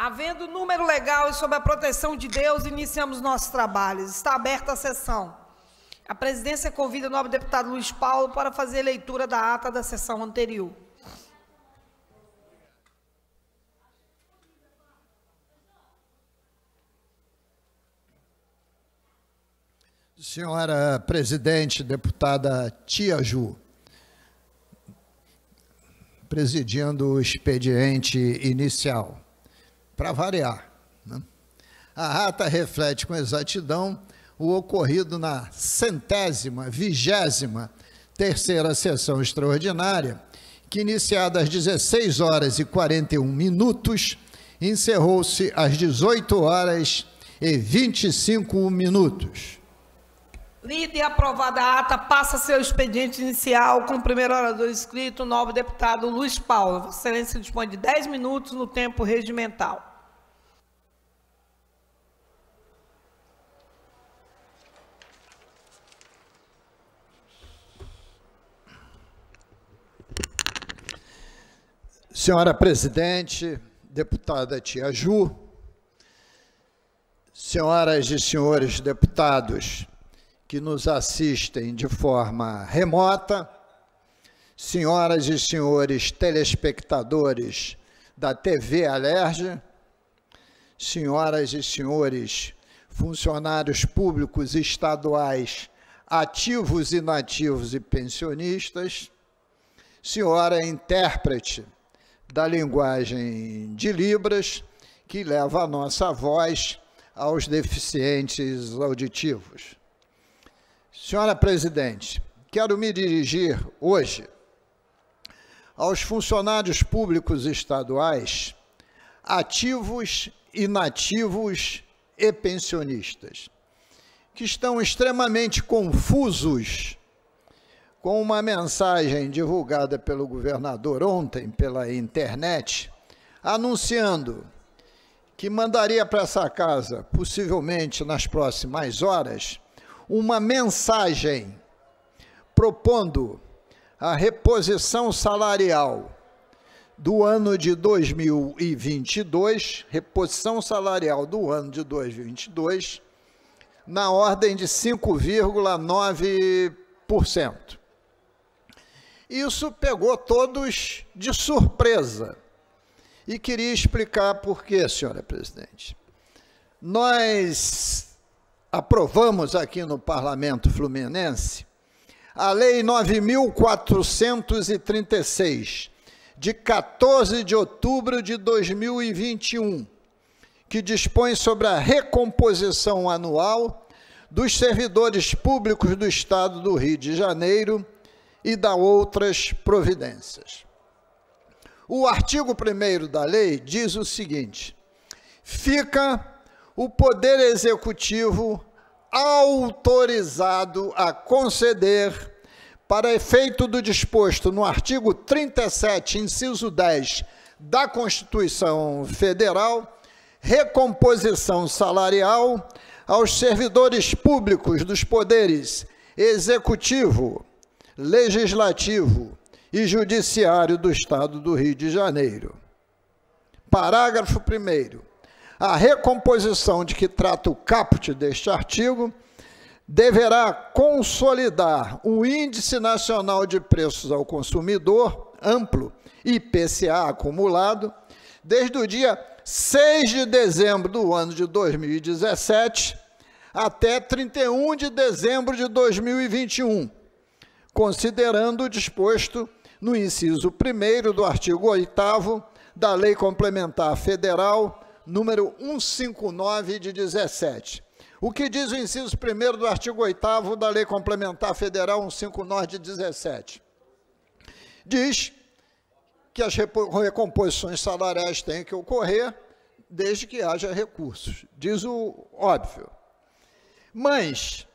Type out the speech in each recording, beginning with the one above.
Havendo número legal e sob a proteção de Deus, iniciamos nossos trabalhos. Está aberta a sessão. A presidência convida o nobre deputado Luiz Paulo para fazer leitura da ata da sessão anterior. Senhora presidente, deputada Tia Ju, presidindo o expediente inicial, para variar. Né? A ata reflete com exatidão o ocorrido na centésima, vigésima terceira sessão extraordinária, que iniciada às 16 horas e 41 minutos, encerrou-se às 18 horas e 25 minutos. Lida e aprovada a ata, passa seu expediente inicial com o primeiro orador inscrito, o novo deputado Luiz Paulo. Vossa Excelência dispõe de 10 minutos no tempo regimental. Senhora presidente, deputada Tia Ju, senhoras e senhores deputados, que nos assistem de forma remota, senhoras e senhores telespectadores da TV Alerge, senhoras e senhores funcionários públicos estaduais ativos, inativos e pensionistas, senhora intérprete da linguagem de Libras, que leva a nossa voz aos deficientes auditivos. Senhora presidente, quero me dirigir hoje aos funcionários públicos estaduais, ativos, inativos e pensionistas, que estão extremamente confusos com uma mensagem divulgada pelo governador ontem pela internet, anunciando que mandaria para essa casa, possivelmente nas próximas horas, uma mensagem propondo a reposição salarial do ano de 2022, reposição salarial do ano de 2022, na ordem de 5,9%. Isso pegou todos de surpresa. E queria explicar por quê, senhora presidente. Nós aprovamos aqui no Parlamento Fluminense a Lei 9436 de 14 de outubro de 2021, que dispõe sobre a recomposição anual dos servidores públicos do Estado do Rio de Janeiro e da outras providências. O artigo 1 da lei diz o seguinte: fica o Poder Executivo autorizado a conceder, para efeito do disposto no artigo 37, inciso 10 da Constituição Federal, recomposição salarial aos servidores públicos dos poderes executivo, legislativo e judiciário do Estado do Rio de Janeiro. Parágrafo 1 a recomposição de que trata o caput deste artigo deverá consolidar o Índice Nacional de Preços ao Consumidor, amplo, IPCA acumulado, desde o dia 6 de dezembro do ano de 2017 até 31 de dezembro de 2021, considerando o disposto no inciso 1 do artigo 8 da Lei Complementar Federal número 159 de 17. O que diz o inciso 1 do artigo 8 da Lei Complementar Federal 159 de 17? Diz que as recomposições salariais têm que ocorrer desde que haja recursos. Diz o óbvio. Mas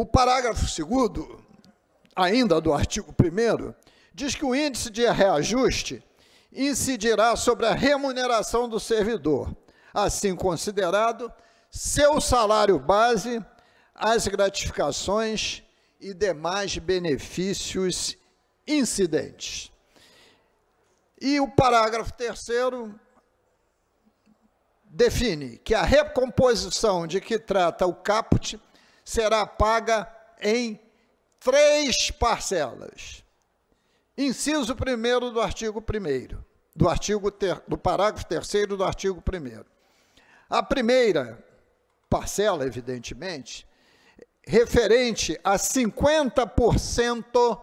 o parágrafo 2 ainda do artigo 1 diz que o índice de reajuste incidirá sobre a remuneração do servidor, assim considerado seu salário base, as gratificações e demais benefícios incidentes. E o parágrafo terceiro define que a recomposição de que trata o caput será paga em três parcelas. Inciso 1 do artigo 1 do artigo ter, do parágrafo 3 do artigo 1 A primeira parcela, evidentemente, referente a 50%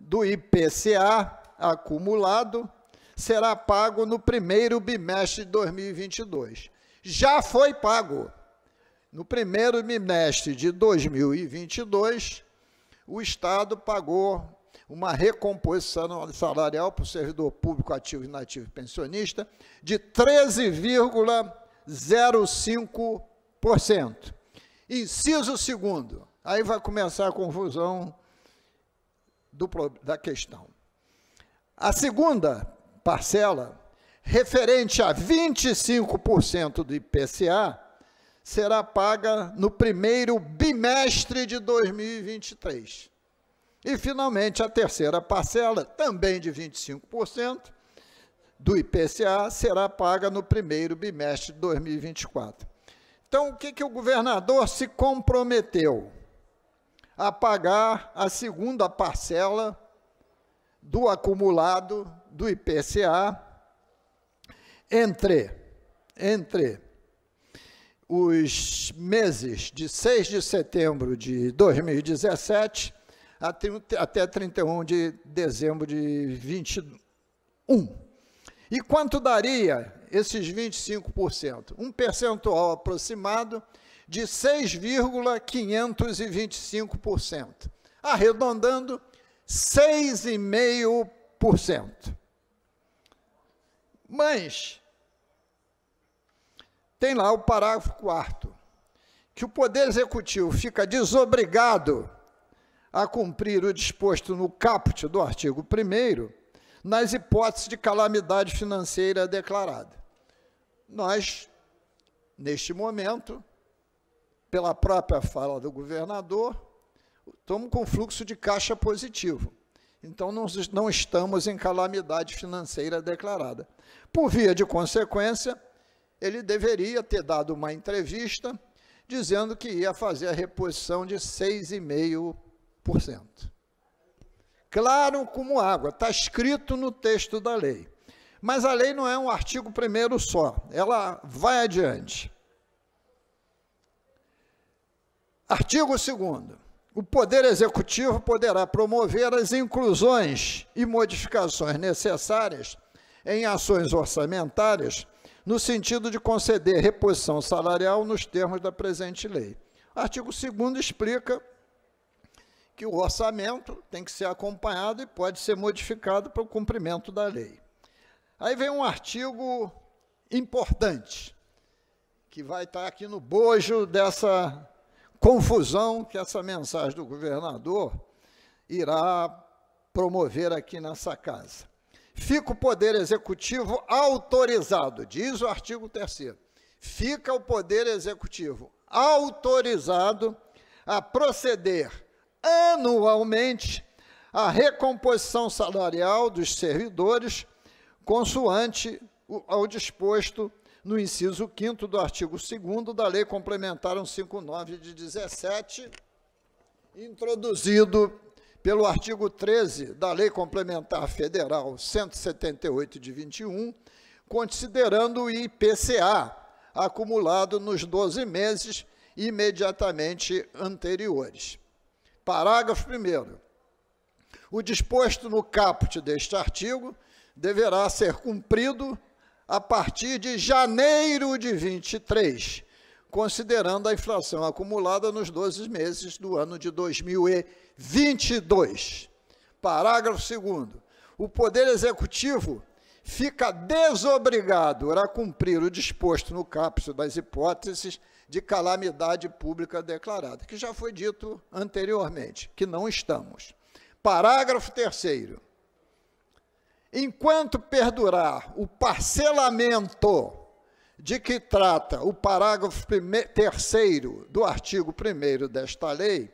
do IPCA acumulado será pago no primeiro bimestre de 2022. Já foi pago. No primeiro bimestre de 2022, o Estado pagou uma recomposição salarial para o servidor público ativo, inativo e pensionista de 13,05%. Inciso segundo, aí vai começar a confusão do, da questão. A segunda parcela, referente a 25% do IPCA, será paga no primeiro bimestre de 2023. E, finalmente, a terceira parcela, também de 25% do IPCA, será paga no primeiro bimestre de 2024. Então, o que, que o governador se comprometeu? A pagar a segunda parcela do acumulado do IPCA entre, entre os meses de 6 de setembro de 2017 até 31 de dezembro de 21. E quanto daria esses 25%? Um percentual aproximado de 6,525%. Arredondando, 6,5%. Mas, tem lá o parágrafo 4 que o Poder Executivo fica desobrigado a cumprir o disposto no caput do artigo 1 nas hipóteses de calamidade financeira declarada. Nós, neste momento, pela própria fala do governador, estamos com fluxo de caixa positivo. Então, não, não estamos em calamidade financeira declarada. Por via de consequência, ele deveria ter dado uma entrevista dizendo que ia fazer a reposição de 6,5%. Claro como água, está escrito no texto da lei. Mas a lei não é um artigo primeiro só, ela vai adiante. Artigo 2 o Poder Executivo poderá promover as inclusões e modificações necessárias em ações orçamentárias no sentido de conceder reposição salarial nos termos da presente lei. O artigo 2 explica que o orçamento tem que ser acompanhado e pode ser modificado para o cumprimento da lei. Aí vem um artigo importante, que vai estar aqui no bojo dessa confusão que essa mensagem do governador irá promover aqui nessa casa. Fica o Poder Executivo autorizado, diz o artigo 3 fica o Poder Executivo autorizado a proceder anualmente à recomposição salarial dos servidores, consoante ao disposto no inciso 5 do artigo 2 da Lei Complementar 159 de 17, introduzido pelo artigo 13 da Lei Complementar Federal 178 de 21, considerando o IPCA acumulado nos 12 meses imediatamente anteriores. Parágrafo 1 O disposto no caput deste artigo deverá ser cumprido a partir de janeiro de 23, considerando a inflação acumulada nos 12 meses do ano de 2022. Parágrafo 2 O Poder Executivo fica desobrigado a cumprir o disposto no capítulo das hipóteses de calamidade pública declarada, que já foi dito anteriormente, que não estamos. Parágrafo 3 Enquanto perdurar o parcelamento de que trata o parágrafo terceiro do artigo 1 desta lei,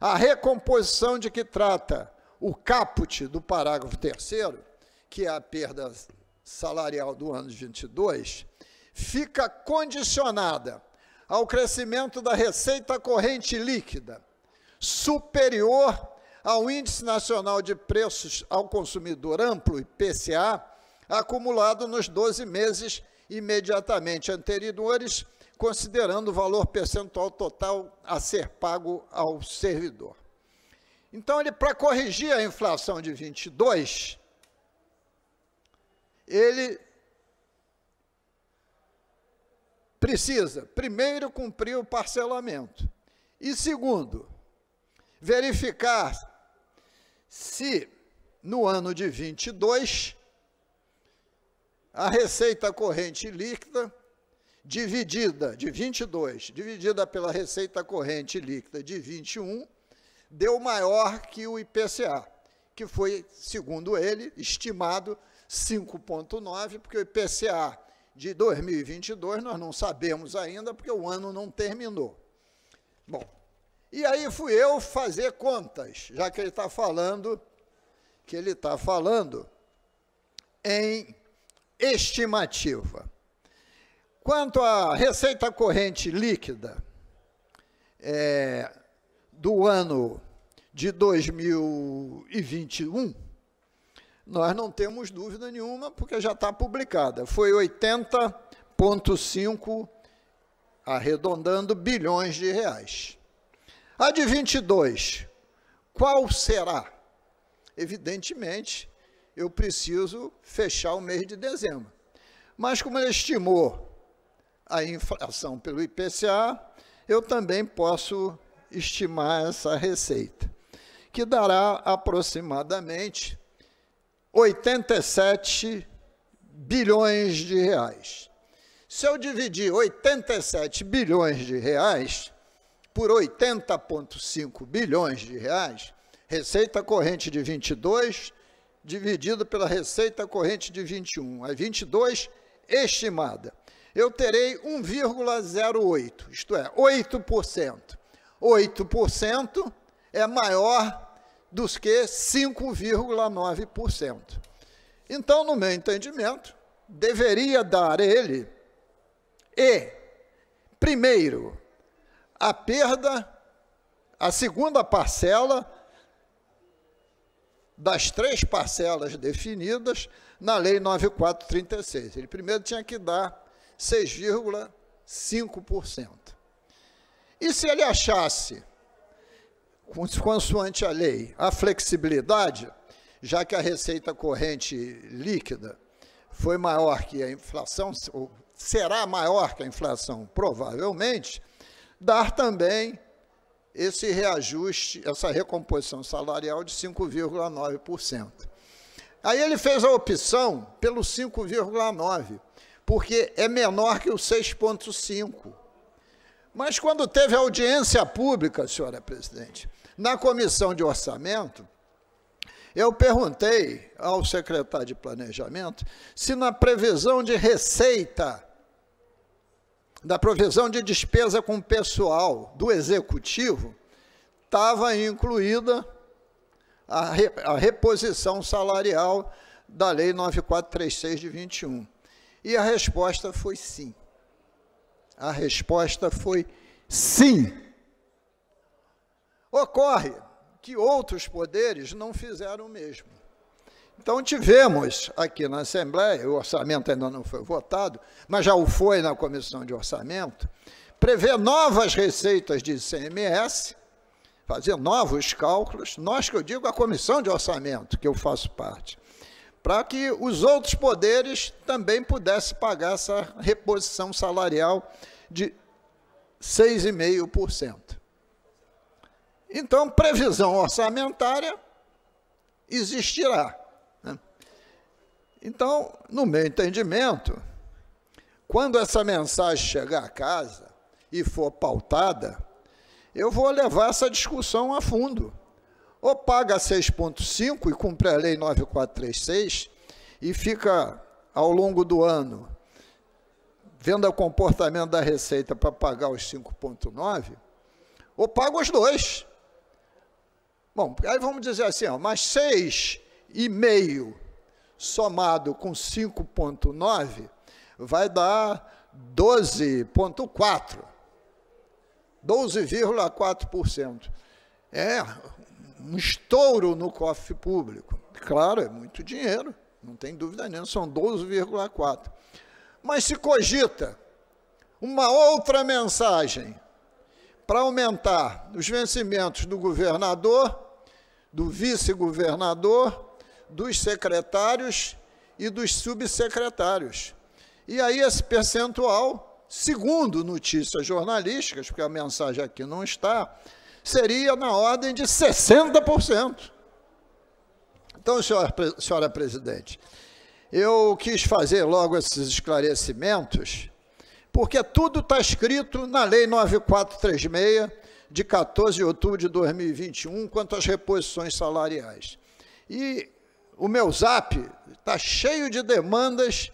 a recomposição de que trata o caput do parágrafo terceiro, que é a perda salarial do ano de 22, fica condicionada ao crescimento da receita corrente líquida, superior ao Índice Nacional de Preços ao Consumidor Amplo, IPCA, acumulado nos 12 meses imediatamente anteriores, considerando o valor percentual total a ser pago ao servidor. Então, ele, para corrigir a inflação de 22, ele precisa, primeiro, cumprir o parcelamento. E, segundo, verificar se no ano de 22 a receita corrente líquida dividida de 22, dividida pela receita corrente líquida de 21, deu maior que o IPCA, que foi, segundo ele, estimado 5,9, porque o IPCA de 2022 nós não sabemos ainda, porque o ano não terminou. Bom, e aí fui eu fazer contas, já que ele está falando, que ele está falando em estimativa. Quanto à receita corrente líquida é, do ano de 2021, nós não temos dúvida nenhuma, porque já está publicada. Foi 80,5, arredondando, bilhões de reais. A de 22, qual será? Evidentemente, eu preciso fechar o mês de dezembro. Mas como ele estimou a inflação pelo IPCA, eu também posso estimar essa receita, que dará aproximadamente 87 bilhões de reais. Se eu dividir 87 bilhões de reais por 80,5 bilhões de reais, receita corrente de 22 dividido pela receita corrente de 21, a 22 estimada eu terei 1,08, isto é, 8%. 8% é maior do que 5,9%. Então, no meu entendimento, deveria dar ele e, primeiro, a perda, a segunda parcela das três parcelas definidas na Lei 9436. Ele primeiro tinha que dar 6,5%. E se ele achasse, consoante a lei, a flexibilidade, já que a receita corrente líquida foi maior que a inflação, ou será maior que a inflação, provavelmente, dar também esse reajuste, essa recomposição salarial de 5,9%. Aí ele fez a opção pelo 5,9%, porque é menor que o 6,5. Mas quando teve audiência pública, senhora presidente, na comissão de orçamento, eu perguntei ao secretário de Planejamento se na previsão de receita, da provisão de despesa com pessoal do executivo, estava incluída a, a reposição salarial da Lei 9436 de 21. E a resposta foi sim. A resposta foi sim. Ocorre que outros poderes não fizeram o mesmo. Então, tivemos aqui na Assembleia, o orçamento ainda não foi votado, mas já o foi na Comissão de Orçamento, prever novas receitas de ICMS, fazer novos cálculos, nós que eu digo a Comissão de Orçamento, que eu faço parte, para que os outros poderes também pudessem pagar essa reposição salarial de 6,5%. Então, previsão orçamentária existirá. Então, no meu entendimento, quando essa mensagem chegar a casa e for pautada, eu vou levar essa discussão a fundo ou paga 6,5 e cumpre a lei 9436 e fica ao longo do ano vendo o comportamento da receita para pagar os 5,9, ou paga os dois. Bom, aí vamos dizer assim, ó, mas 6,5 somado com 5,9, vai dar 12,4%. 12,4%. É um estouro no cofre público. Claro, é muito dinheiro, não tem dúvida nenhuma, são 12,4%. Mas se cogita uma outra mensagem para aumentar os vencimentos do governador, do vice-governador, dos secretários e dos subsecretários. E aí esse percentual, segundo notícias jornalísticas, porque a mensagem aqui não está, seria na ordem de 60%. Então, senhora, senhora presidente, eu quis fazer logo esses esclarecimentos, porque tudo está escrito na Lei 9436, de 14 de outubro de 2021, quanto às reposições salariais. E o meu zap está cheio de demandas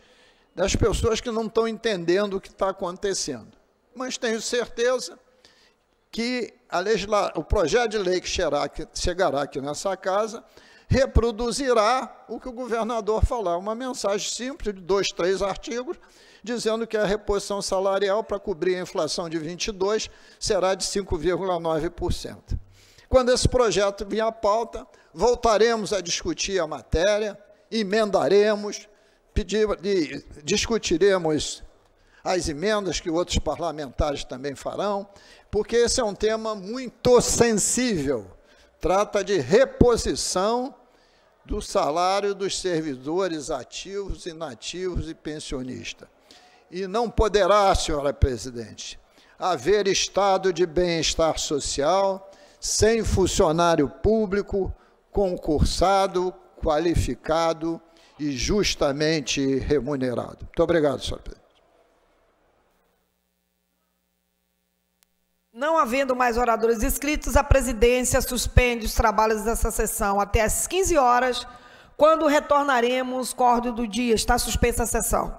das pessoas que não estão entendendo o que está acontecendo. Mas tenho certeza que legisla... o projeto de lei que chegará aqui nessa casa reproduzirá o que o governador falar. Uma mensagem simples de dois, três artigos, dizendo que a reposição salarial para cobrir a inflação de 22 será de 5,9%. Quando esse projeto vier à pauta, voltaremos a discutir a matéria, emendaremos, pedir, discutiremos as emendas que outros parlamentares também farão, porque esse é um tema muito sensível. Trata de reposição do salário dos servidores ativos, inativos e pensionistas. E não poderá, senhora presidente, haver estado de bem-estar social sem funcionário público concursado, qualificado e justamente remunerado. Muito obrigado, senhor presidente. Não havendo mais oradores inscritos, a presidência suspende os trabalhos dessa sessão até às 15 horas, quando retornaremos com a ordem do dia. Está suspensa a sessão.